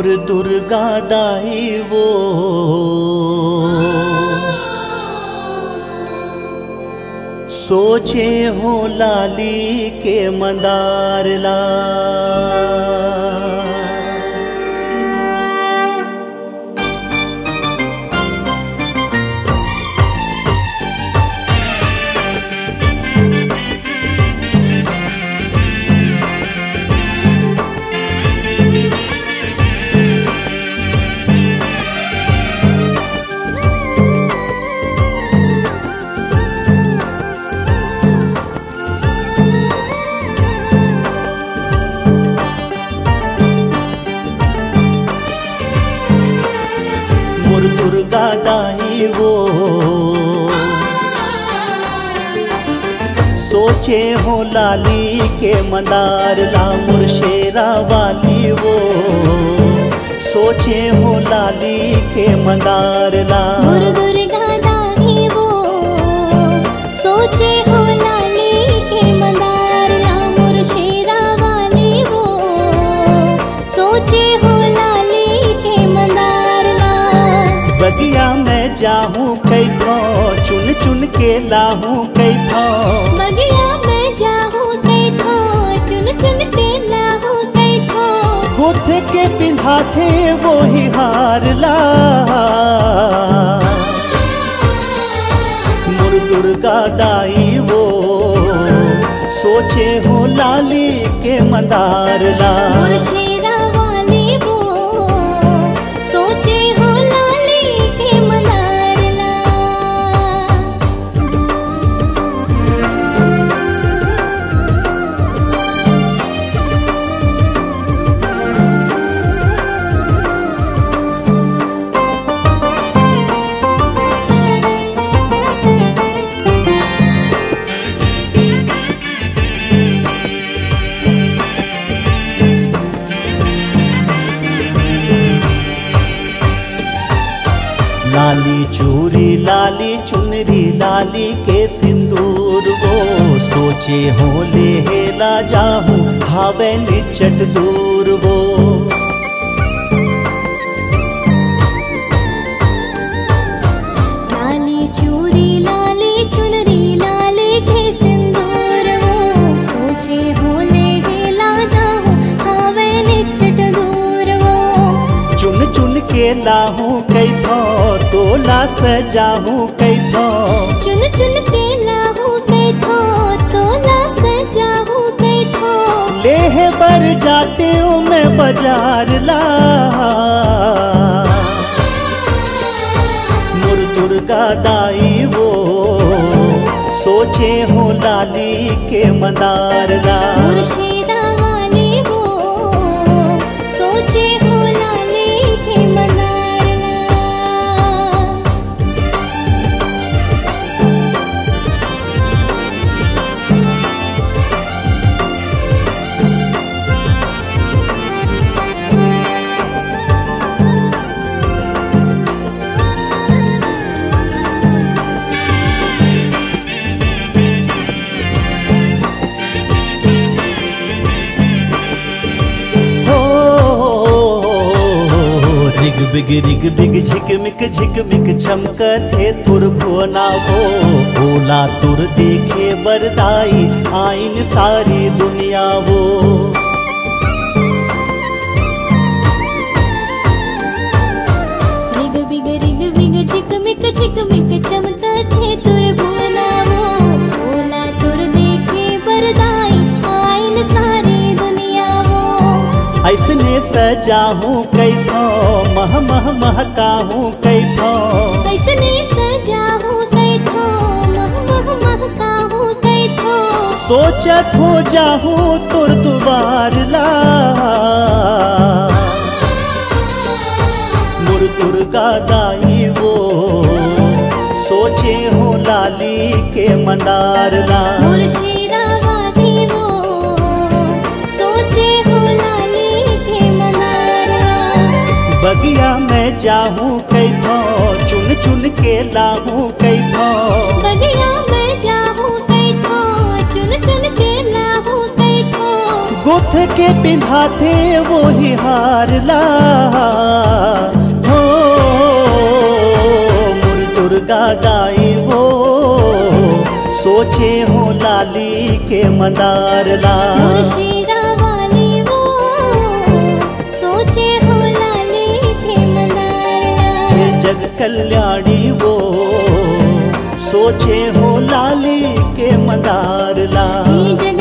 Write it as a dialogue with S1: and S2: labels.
S1: मोर दुर्गा दाई वो। सोचे हो लाली के मंदार ला दाई वो सोचे हो लाली के मदार ला मुर्शेरा वाली वो सोचे हो लाली के मदार ला बगिया में जाहूँ कई थो चुन चुन के लाहूँ कई थो
S2: बगिया में जाहूँ कई थो चुन चुन के लाहूँ कई थो
S1: गुथ के पिंधा थे वो ही हार ला। मुर दुर्गा दाई वो सोचे हो लाली के मदार ला।
S2: लाली
S1: चूरी लाली चुनरी लाली के सिंदूर वो सोचे हो ले हेला जाहूँ निचट दूर वो।
S2: लाली चूरी लाली चुनरी लाली के सिंदूर वो सोचे होले हेला जाऊँ हावे निचट दूर वो।
S1: चुन चुन के लाहूँ कई थो तोला सजाहूँ कई थो
S2: चुन चुन के लाहू कई थो तोला सजाहू कई थो
S1: लेह बर जाते हूँ मैं बाज़ार ला। मुर दुर्गा दाई वो सोचे हो लाली के मदार ला। बिग रिग बिग झिक मिक झिक मिक चमक थे तुर भुवना वो बोला तुर देखे बरदाई आईन सारी दुनिया वो ऐसने सजाहूँ कई थो मह मह महकाहूँ कई थो।
S2: कैसने सजाहू कई थो मह मह महकाहू कई थो।
S1: सोचत हो जाहूँ तुर दुबार ला। मुर दुर्गा दाई वो सोचे हो लाली के मंदार ला।
S2: मुर्शिदा
S1: बगिया में जाहूँ कई थो चुन चुन के लाहूँ कई थो
S2: बगिया में जाहूँ कई थो चुन चुन के लाहूँ कई थो
S1: गुथ के पिंधा थे वो ही हार ला। हो मुर दुर्गा गाई हो सोचे हो लाली के मदार ला।
S2: मुर्शिदा
S1: जग कल्याणी वो। सोचे हो लाली के मदार ला
S2: जग